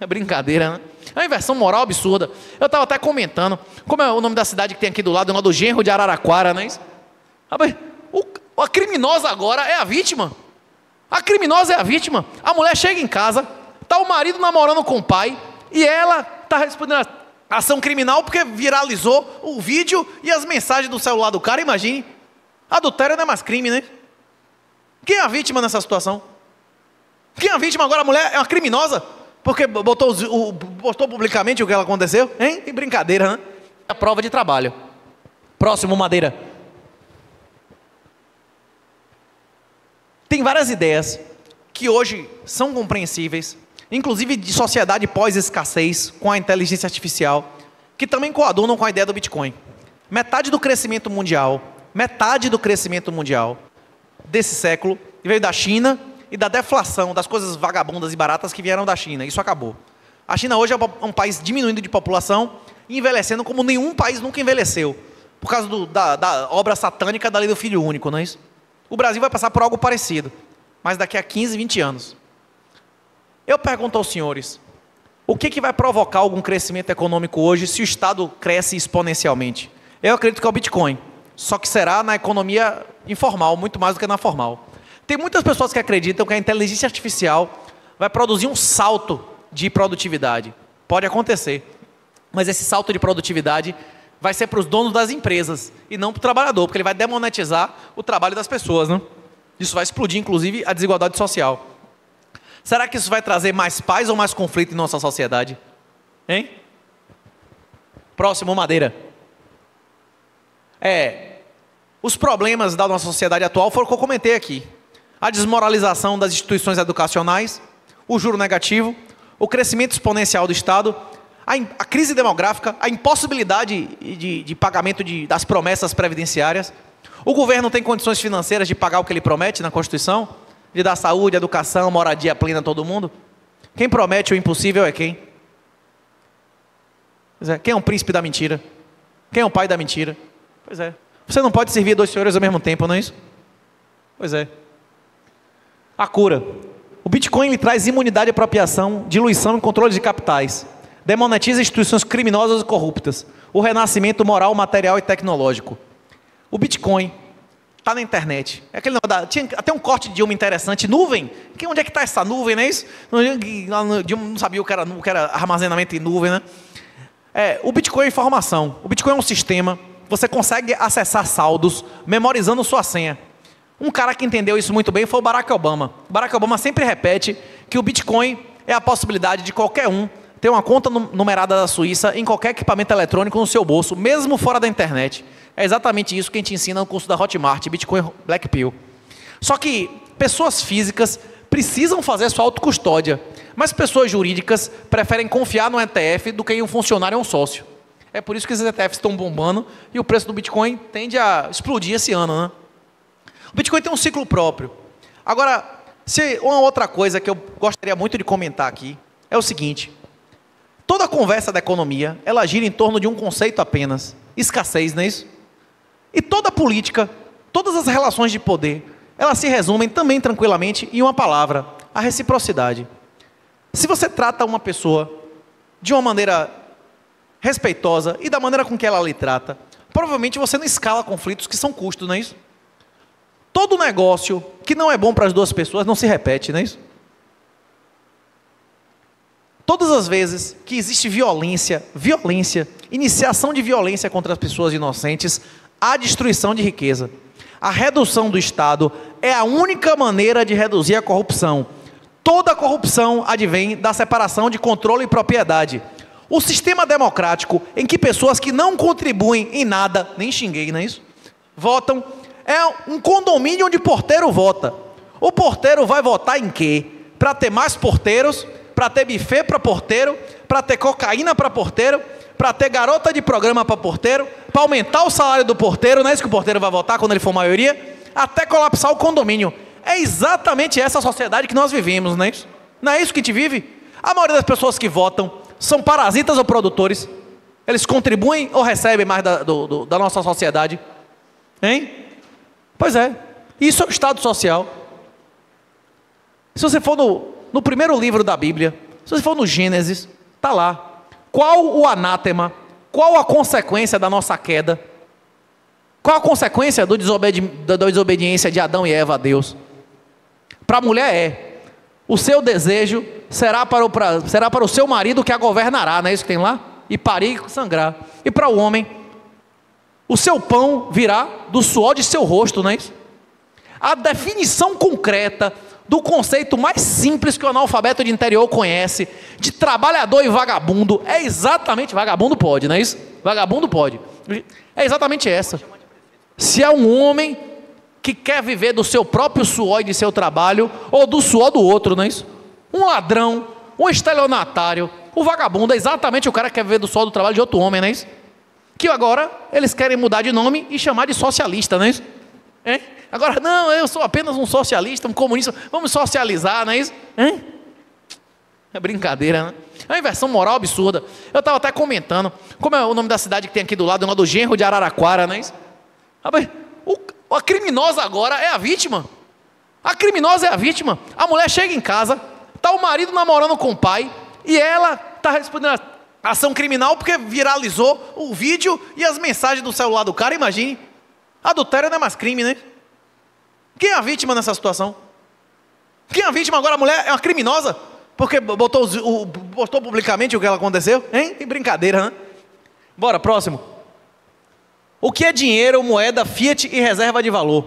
É brincadeira, né? É uma inversão moral absurda. Eu estava até comentando. Como é o nome da cidade que tem aqui do lado? É do Genro de Araraquara, não é isso? a criminosa agora é a vítima. A criminosa é a vítima. A mulher chega em casa, tá o marido namorando com o pai, e ela está respondendo a ação criminal porque viralizou o vídeo e as mensagens do celular do cara. Imagine. Adultério não é mais crime, né? Quem é a vítima nessa situação? Quem é a vítima agora? A mulher é uma criminosa? Porque botou, botou publicamente o que aconteceu? Hein? Que brincadeira, né? A prova de trabalho. Próximo, Madeira. Tem várias ideias que hoje são compreensíveis, inclusive de sociedade pós-escassez com a inteligência artificial, que também coadunam com a ideia do Bitcoin. Metade do crescimento mundial, metade do crescimento mundial desse século veio da China e da deflação das coisas vagabundas e baratas que vieram da China. Isso acabou. A China hoje é um país diminuindo de população e envelhecendo como nenhum país nunca envelheceu, por causa do, da, da, obra satânica da lei do filho único, não é isso? O Brasil vai passar por algo parecido, mas daqui a 15, 20 anos. Eu pergunto aos senhores, o que, que vai provocar algum crescimento econômico hoje se o Estado cresce exponencialmente? Eu acredito que é o Bitcoin, só que será na economia informal, muito mais do que na formal. Tem muitas pessoas que acreditam que a inteligência artificial vai produzir um salto de produtividade. Pode acontecer. Mas esse salto de produtividade vai ser para os donos das empresas e não para o trabalhador, porque ele vai demonetizar o trabalho das pessoas. Né? Isso vai explodir, inclusive, a desigualdade social. Será que isso vai trazer mais paz ou mais conflito em nossa sociedade? Hein? Próximo, Madeira. É, os problemas da nossa sociedade atual foram o que eu comentei aqui a desmoralização das instituições educacionais, o juro negativo, o crescimento exponencial do Estado, a, a crise demográfica, a impossibilidade de, de pagamento de, das promessas previdenciárias. O governo tem condições financeiras de pagar o que ele promete na Constituição, de dar saúde, educação, moradia plena a todo mundo. Quem promete o impossível é quem? É, quem é o príncipe da mentira? Quem é o pai da mentira? Pois é. Você não pode servir dois senhores ao mesmo tempo, não é isso? Pois é a cura. O Bitcoin ele traz imunidade à apropriação, diluição e controle de capitais. Demonetiza instituições criminosas e corruptas. O renascimento moral, material e tecnológico. O Bitcoin está na internet. É aquele da, tinha até um corte de uma interessante. Nuvem. Que, onde é que está essa nuvem, não é isso? Não, não sabia o que, era, o que era armazenamento em nuvem, né? É, o Bitcoin é informação. O Bitcoin é um sistema. Você consegue acessar saldos memorizando sua senha. Um cara que entendeu isso muito bem foi o Barack Obama. Barack Obama sempre repete que o Bitcoin é a possibilidade de qualquer um ter uma conta numerada da Suíça em qualquer equipamento eletrônico no seu bolso, mesmo fora da internet. É exatamente isso que a gente ensina no curso da Hotmart, Bitcoin Black Pill. Só que pessoas físicas precisam fazer sua autocustódia, mas pessoas jurídicas preferem confiar no ETF do que em um funcionário ou um sócio. É por isso que os ETFs estão bombando e o preço do Bitcoin tende a explodir esse ano, né? O Bitcoin tem um ciclo próprio. Agora, se uma outra coisa que eu gostaria muito de comentar aqui é o seguinte: toda a conversa da economia ela gira em torno de um conceito apenas, escassez, não é isso? E toda política, todas as relações de poder, elas se resumem também tranquilamente em uma palavra: a reciprocidade. Se você trata uma pessoa de uma maneira respeitosa e da maneira com que ela lhe trata, provavelmente você não escala conflitos que são custos, não é isso? Todo negócio que não é bom para as duas pessoas não se repete, não é isso? Todas as vezes que existe violência, violência, iniciação de violência contra as pessoas inocentes, há destruição de riqueza. A redução do Estado é a única maneira de reduzir a corrupção. Toda corrupção advém da separação de controle e propriedade. O sistema democrático em que pessoas que não contribuem em nada, nem xinguei, não é isso? Votam é um condomínio onde porteiro vota. O porteiro vai votar em quê? Para ter mais porteiros, para ter buffet para porteiro, para ter cocaína para porteiro, para ter garota de programa para porteiro, para aumentar o salário do porteiro, não é isso que o porteiro vai votar quando ele for maioria, até colapsar o condomínio. É exatamente essa sociedade que nós vivemos, não é isso? Não é isso que a gente vive? A maioria das pessoas que votam são parasitas ou produtores? Eles contribuem ou recebem mais da, do, do, da nossa sociedade? Hein? Pois é, isso é o estado social. Se você for no, no primeiro livro da Bíblia, Se você for no Gênesis, está lá. Qual o anátema? Qual a consequência da nossa queda? Qual a consequência desobedi da desobediência de Adão e Eva a Deus? Para a mulher é: o seu desejo será para, o, pra, será para o seu marido que a governará, não é isso que tem lá? E parir e sangrar. E para o homem, o seu pão virá do suor de seu rosto, não é isso? A definição concreta do conceito mais simples que o analfabeto de interior conhece, de trabalhador e vagabundo, é exatamente. Vagabundo pode, não é isso? Vagabundo pode. É exatamente essa. Se é um homem que quer viver do seu próprio suor e de seu trabalho, ou do suor do outro, não é isso? Um ladrão, um estelionatário, o vagabundo é exatamente o cara que quer viver do suor do trabalho de outro homem, não é isso? Que agora eles querem mudar de nome e chamar de socialista, não é isso? É? Agora, não, eu sou apenas um socialista, um comunista, vamos socializar, não é isso? É, é brincadeira, né? É uma inversão moral absurda. Eu estava até comentando, como é o nome da cidade que tem aqui do lado, nome do genro de Araraquara, não é isso? O, a criminosa agora é a vítima. A criminosa é a vítima. A mulher chega em casa, está o marido namorando com o pai, e ela está respondendo ação criminal porque viralizou o vídeo e as mensagens do celular do cara, imagine. Adultério não é mais crime, né? Quem é a vítima nessa situação? Quem é a vítima agora? A mulher é uma criminosa? Porque botou, o, postou publicamente o que ela aconteceu? Hein? Tem brincadeira, né? Bora, próximo. O que é dinheiro, moeda, fiat e reserva de valor?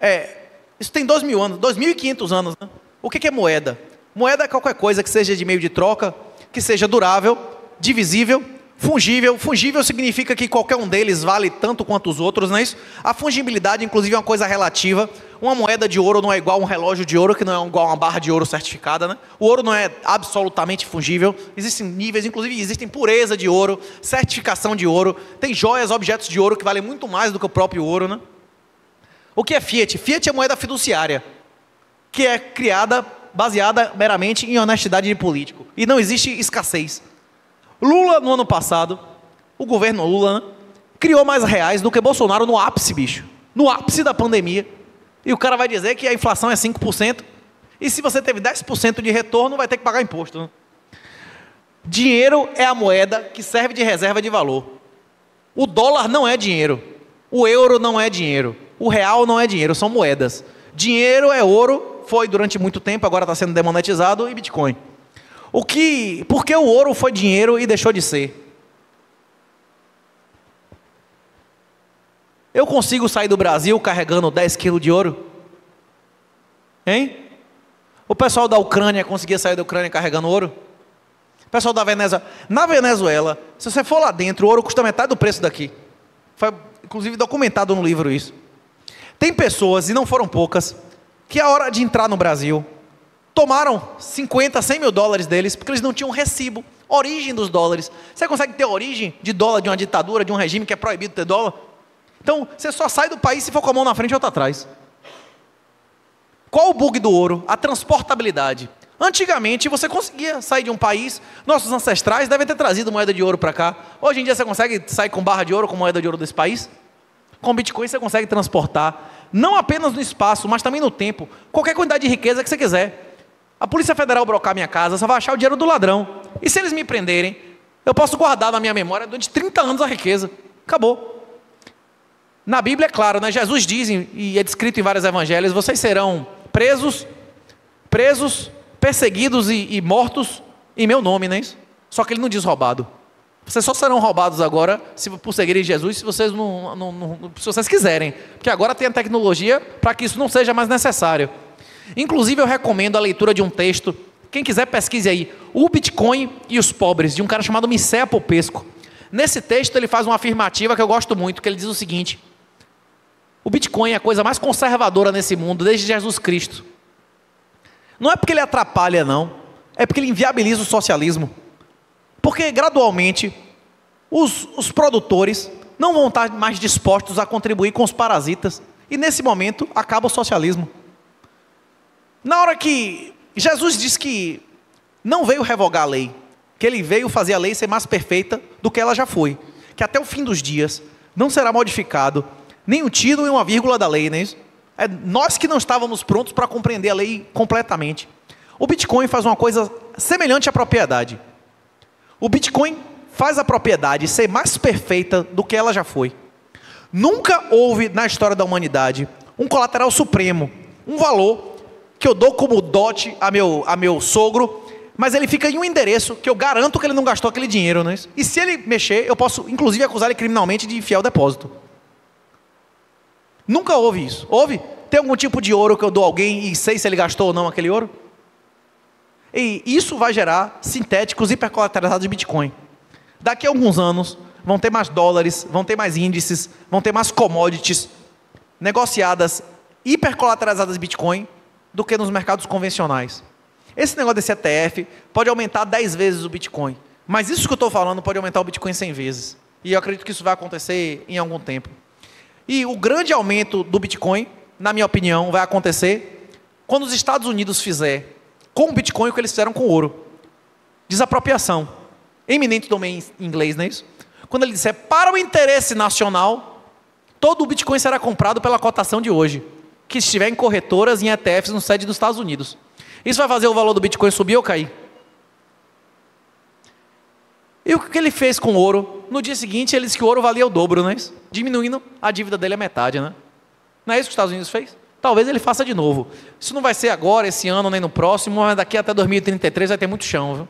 É, isso tem dois mil anos, dois mil e quinhentos anos. Né? O que é moeda? Moeda é qualquer coisa que seja de meio de troca, que seja durável, divisível, fungível. Fungível significa que qualquer um deles vale tanto quanto os outros, não é isso? A fungibilidade, inclusive, é uma coisa relativa. Uma moeda de ouro não é igual a um relógio de ouro, que não é igual a uma barra de ouro certificada, né? O ouro não é absolutamente fungível. Existem níveis, inclusive existem pureza de ouro, certificação de ouro. Tem joias, objetos de ouro que valem muito mais do que o próprio ouro, né? O que é fiat? Fiat é moeda fiduciária, que é criada baseada meramente em honestidade de político. E não existe escassez. Lula, no ano passado, o governo Lula, né, criou mais reais do que Bolsonaro no ápice, bicho. No ápice da pandemia. E o cara vai dizer que a inflação é 5%. E se você teve 10% de retorno, vai ter que pagar imposto. Né? Dinheiro é a moeda que serve de reserva de valor. O dólar não é dinheiro. O euro não é dinheiro. O real não é dinheiro, são moedas. Dinheiro é ouro, foi durante muito tempo, agora está sendo demonetizado, e Bitcoin. O que, por que o ouro foi dinheiro e deixou de ser? Eu consigo sair do Brasil carregando 10 quilos de ouro? Hein? O pessoal da Ucrânia conseguia sair da Ucrânia carregando ouro? O pessoal da Venezuela. Na Venezuela, se você for lá dentro, o ouro custa metade do preço daqui. Foi inclusive documentado no livro isso. Tem pessoas, e não foram poucas, que a hora de entrar no Brasil, tomaram 50, 100 mil dólares deles, porque eles não tinham recibo, origem dos dólares. Você consegue ter origem de dólar de uma ditadura, de um regime que é proibido ter dólar? Então, você só sai do país se for com a mão na frente outra atrás. Qual o bug do ouro? A transportabilidade. Antigamente você conseguia sair de um país, nossos ancestrais devem ter trazido moeda de ouro para cá. Hoje em dia você consegue sair com barra de ouro, com moeda de ouro desse país? Com Bitcoin você consegue transportar, não apenas no espaço, mas também no tempo, qualquer quantidade de riqueza que você quiser. A Polícia Federal brocar minha casa, só vai achar o dinheiro do ladrão. E se eles me prenderem, eu posso guardar na minha memória durante 30 anos a riqueza. Acabou. Na Bíblia é claro, né? Jesus diz, e é descrito em vários evangelhos, vocês serão presos, presos, perseguidos e, e mortos em meu nome, não é isso? Só que ele não diz roubado. Vocês só serão roubados agora se por seguirem Jesus, se vocês não, não, não, se vocês quiserem, porque agora tem a tecnologia para que isso não seja mais necessário. Inclusive eu recomendo a leitura de um texto. Quem quiser pesquise aí, o Bitcoin e os pobres, de um cara chamado Micea Popesco. Nesse texto ele faz uma afirmativa que eu gosto muito, que ele diz o seguinte: o Bitcoin é a coisa mais conservadora nesse mundo desde Jesus Cristo. Não é porque ele atrapalha, não. É porque ele inviabiliza o socialismo. Porque gradualmente os, os produtores não vão estar mais dispostos a contribuir com os parasitas. E nesse momento acaba o socialismo. Na hora que Jesus diz que não veio revogar a lei, que ele veio fazer a lei ser mais perfeita do que ela já foi, que até o fim dos dias não será modificado nem um tiro e uma vírgula da lei, é isso? É nós que não estávamos prontos para compreender a lei completamente. O Bitcoin faz uma coisa semelhante à propriedade. O Bitcoin faz a propriedade ser mais perfeita do que ela já foi. Nunca houve na história da humanidade um colateral supremo, um valor que eu dou como dote a meu, a meu sogro, mas ele fica em um endereço que eu garanto que ele não gastou aquele dinheiro. Né? E se ele mexer, eu posso inclusive acusar ele criminalmente de infiel depósito. Nunca houve isso. Houve? Tem algum tipo de ouro que eu dou a alguém e sei se ele gastou ou não aquele ouro? E isso vai gerar sintéticos hipercolateralizados de Bitcoin. Daqui a alguns anos, vão ter mais dólares, vão ter mais índices, vão ter mais commodities negociadas hipercolateralizadas de Bitcoin do que nos mercados convencionais. Esse negócio desse ETF pode aumentar 10 vezes o Bitcoin. Mas isso que eu estou falando pode aumentar o Bitcoin 100 vezes. E eu acredito que isso vai acontecer em algum tempo. E o grande aumento do Bitcoin, na minha opinião, vai acontecer quando os Estados Unidos fizer com o Bitcoin o que eles fizeram com o ouro. Desapropriação. Eminente domain em inglês, não é isso? Quando ele disser para o interesse nacional, todo o Bitcoin será comprado pela cotação de hoje, que estiver em corretoras, em ETFs no sede dos Estados Unidos. Isso vai fazer o valor do Bitcoin subir ou cair? E o que ele fez com o ouro? No dia seguinte, ele disse que o ouro valia o dobro, não é isso? Diminuindo a dívida dele a metade, né? Não é isso que os Estados Unidos fez? Talvez ele faça de novo. Isso não vai ser agora, esse ano, nem no próximo, mas daqui até 2033 vai ter muito chão. Viu?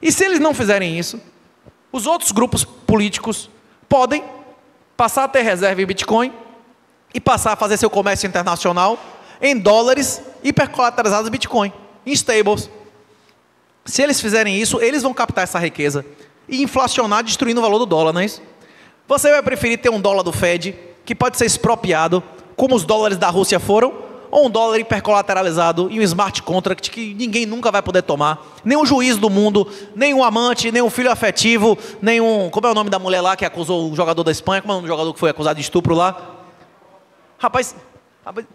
E se eles não fizerem isso, os outros grupos políticos podem passar a ter reserva em Bitcoin e passar a fazer seu comércio internacional em dólares hipercolateralizados Bitcoin, em stables. Se eles fizerem isso, eles vão captar essa riqueza e inflacionar, destruindo o valor do dólar, não é isso? Você vai preferir ter um dólar do Fed que pode ser expropriado como os dólares da Rússia foram, ou um dólar hipercolateralizado e um smart contract que ninguém nunca vai poder tomar, nem o juiz do mundo, nem um amante, nem um filho afetivo, nem um. Como é o nome da mulher lá que acusou o jogador da Espanha? Como é o nome do jogador que foi acusado de estupro lá? Rapaz, rapaz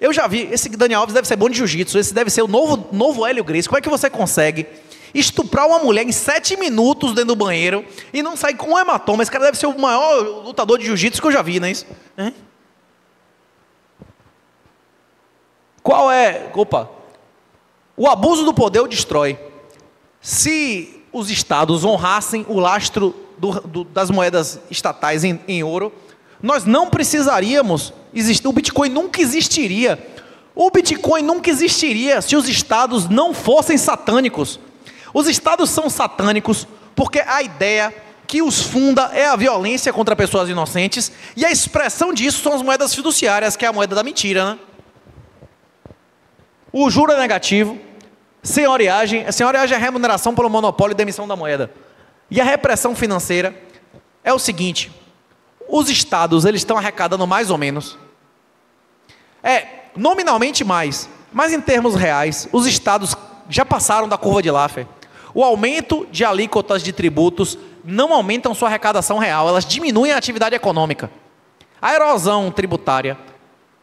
eu já vi, esse Daniel Alves deve ser bom de jiu-jitsu, esse deve ser o novo, novo Hélio Grace. Como é que você consegue estuprar uma mulher em sete minutos dentro do banheiro e não sair com um hematoma? Esse cara deve ser o maior lutador de jiu-jitsu que eu já vi, não é isso? Qual é. Opa! O abuso do poder o destrói. Se os estados honrassem o lastro do, do, das moedas estatais em, em ouro, nós não precisaríamos existir. O Bitcoin nunca existiria. O Bitcoin nunca existiria se os estados não fossem satânicos. Os estados são satânicos porque a ideia que os funda é a violência contra pessoas inocentes e a expressão disso são as moedas fiduciárias, que é a moeda da mentira, né? O juro é negativo. Senhoriagem, senhoriagem é a remuneração pelo monopólio de emissão da moeda. E a repressão financeira é o seguinte: os estados eles estão arrecadando mais ou menos. É, nominalmente mais, mas em termos reais, os estados já passaram da curva de Laffer. O aumento de alíquotas de tributos não aumentam sua arrecadação real, elas diminuem a atividade econômica. A erosão tributária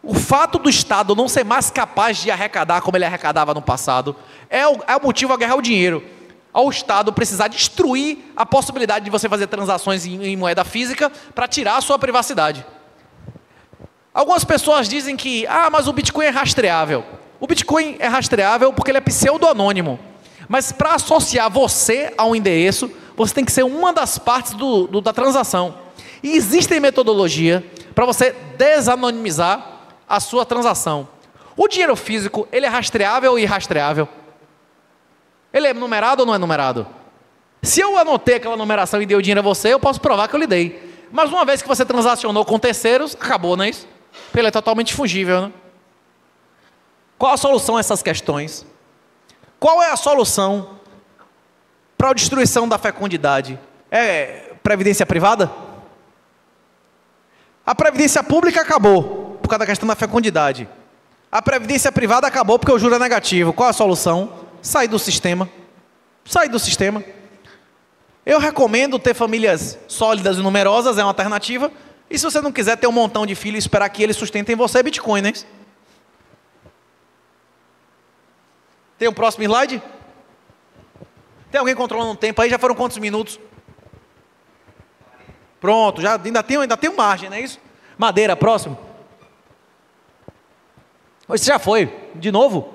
o fato do Estado não ser mais capaz de arrecadar como ele arrecadava no passado é o, é o motivo à guerra ao dinheiro. Ao Estado precisar destruir a possibilidade de você fazer transações em, em moeda física para tirar a sua privacidade. Algumas pessoas dizem que, ah, mas o Bitcoin é rastreável. O Bitcoin é rastreável porque ele é pseudo-anônimo. Mas para associar você a um endereço, você tem que ser uma das partes do, do, da transação. E existem metodologia para você desanonimizar a sua transação. O dinheiro físico, ele é rastreável ou irrastreável? Ele é numerado ou não é numerado? Se eu anotei aquela numeração e dei o dinheiro a você, eu posso provar que eu lhe dei. Mas uma vez que você transacionou com terceiros, acabou, não é isso? Ele é totalmente fungível, né? Qual a solução a essas questões? Qual é a solução para a destruição da fecundidade? É previdência privada? A previdência pública acabou causa da questão da fecundidade. A previdência privada acabou porque o juro é negativo. Qual a solução? Sair do sistema. Sair do sistema. Eu recomendo ter famílias sólidas e numerosas, é uma alternativa. E se você não quiser ter um montão de filhos e esperar que eles sustentem você, é Bitcoin, né? Tem um próximo slide? Tem alguém controlando o tempo aí? Já foram quantos minutos? Pronto, já ainda tem, ainda tem margem, não é isso? Madeira, próximo. Você já foi, de novo?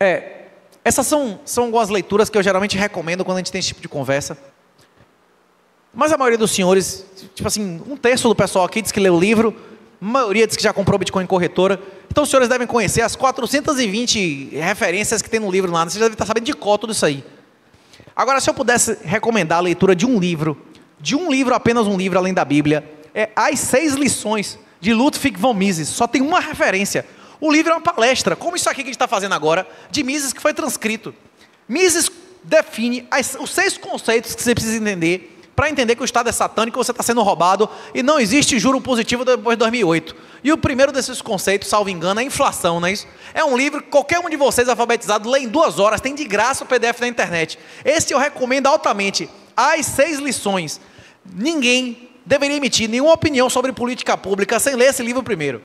É, essas são, são algumas leituras que eu geralmente recomendo quando a gente tem esse tipo de conversa. Mas a maioria dos senhores, tipo assim, um terço do pessoal aqui diz que leu o livro, a maioria diz que já comprou Bitcoin em corretora. Então os senhores devem conhecer as 420 referências que tem no livro lá, né? vocês devem estar sabendo de cor tudo isso aí. Agora, se eu pudesse recomendar a leitura de um livro de um livro, apenas um livro além da Bíblia, é As Seis Lições, de Ludwig von Mises. Só tem uma referência. O livro é uma palestra, como isso aqui que a gente está fazendo agora, de Mises que foi transcrito. Mises define as, os seis conceitos que você precisa entender para entender que o Estado é satânico, você está sendo roubado e não existe juro positivo depois de 2008. E o primeiro desses conceitos, salvo engano, é inflação, não é isso? É um livro que qualquer um de vocês alfabetizado lê em duas horas, tem de graça o PDF na internet. Esse eu recomendo altamente. As seis lições. Ninguém deveria emitir nenhuma opinião sobre política pública sem ler esse livro primeiro.